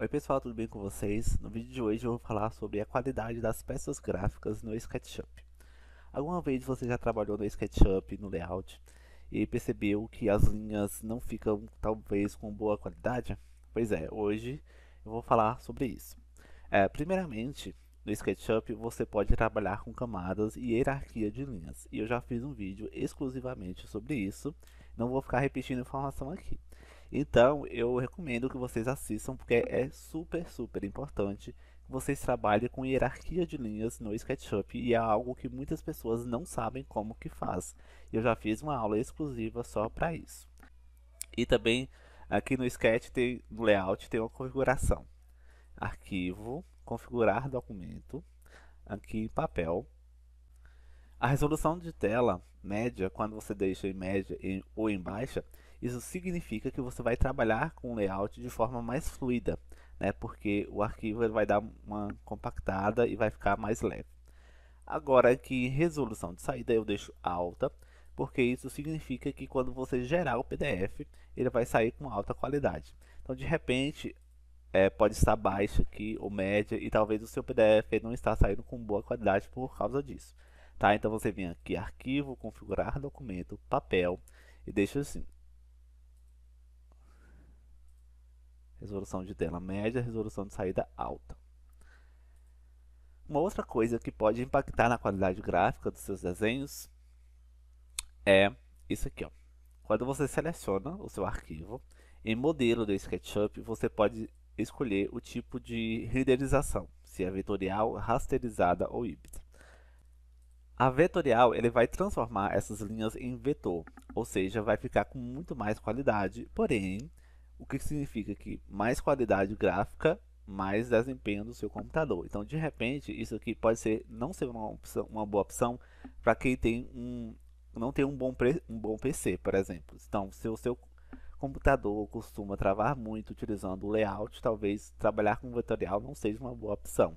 Oi pessoal, tudo bem com vocês? No vídeo de hoje eu vou falar sobre a qualidade das peças gráficas no SketchUp. Alguma vez você já trabalhou no SketchUp, no layout, e percebeu que as linhas não ficam talvez com boa qualidade? Pois é, hoje eu vou falar sobre isso. É, primeiramente, no SketchUp você pode trabalhar com camadas e hierarquia de linhas, e eu já fiz um vídeo exclusivamente sobre isso, não vou ficar repetindo informação aqui. Então, eu recomendo que vocês assistam, porque é super, super importante que vocês trabalhem com hierarquia de linhas no SketchUp e é algo que muitas pessoas não sabem como que faz. Eu já fiz uma aula exclusiva só para isso. E também aqui no Sketch, tem, no Layout, tem uma configuração. Arquivo, configurar documento, aqui papel. A resolução de tela média, quando você deixa em média em, ou em baixa, isso significa que você vai trabalhar com o layout de forma mais fluida, né? porque o arquivo vai dar uma compactada e vai ficar mais leve. Agora aqui resolução de saída eu deixo alta, porque isso significa que quando você gerar o PDF, ele vai sair com alta qualidade. Então de repente é, pode estar baixa aqui ou média e talvez o seu PDF não está saindo com boa qualidade por causa disso. Tá? Então você vem aqui arquivo, configurar documento, papel e deixa assim, resolução de tela média, resolução de saída alta. Uma outra coisa que pode impactar na qualidade gráfica dos seus desenhos é isso aqui. Ó. Quando você seleciona o seu arquivo, em modelo do SketchUp, você pode escolher o tipo de renderização, se é vetorial, rasterizada ou híbrida. A vetorial ele vai transformar essas linhas em vetor, ou seja, vai ficar com muito mais qualidade, porém o que significa que mais qualidade gráfica, mais desempenho do seu computador. Então, de repente, isso aqui pode ser não ser uma, opção, uma boa opção para quem tem um não tem um bom, um bom PC, por exemplo. Então, se o seu computador costuma travar muito utilizando o layout, talvez trabalhar com vetorial não seja uma boa opção,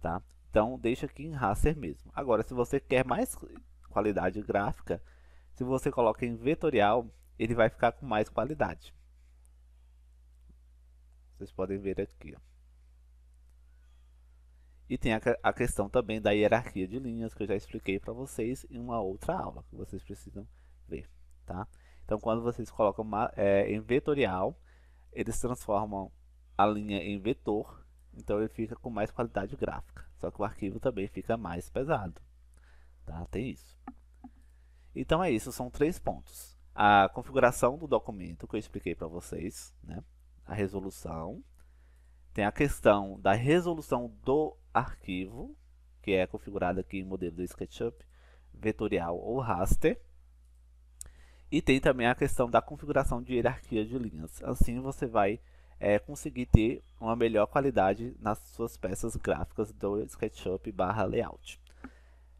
tá? Então, deixa aqui em raster mesmo. Agora, se você quer mais qualidade gráfica, se você coloca em vetorial, ele vai ficar com mais qualidade. Vocês podem ver aqui. E tem a, a, questão também da hierarquia de linhas, que eu já expliquei para vocês em uma outra aula, que vocês precisam ver. Tá? Então, quando vocês colocam uma, é, em vetorial, eles transformam a linha em vetor, então ele fica com mais qualidade gráfica. Só que o arquivo também fica mais pesado. Tá? Tem isso. Então é isso, são três pontos. A configuração do documento que eu expliquei para vocês, né? A resolução. Tem a questão da resolução do arquivo, que é configurada aqui em modelo do SketchUp, vetorial ou raster. E tem também a questão da configuração de hierarquia de linhas. Assim você vai é, conseguir ter uma melhor qualidade nas suas peças gráficas do SketchUp barra layout.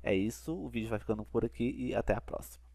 É isso, o vídeo vai ficando por aqui e até a próxima.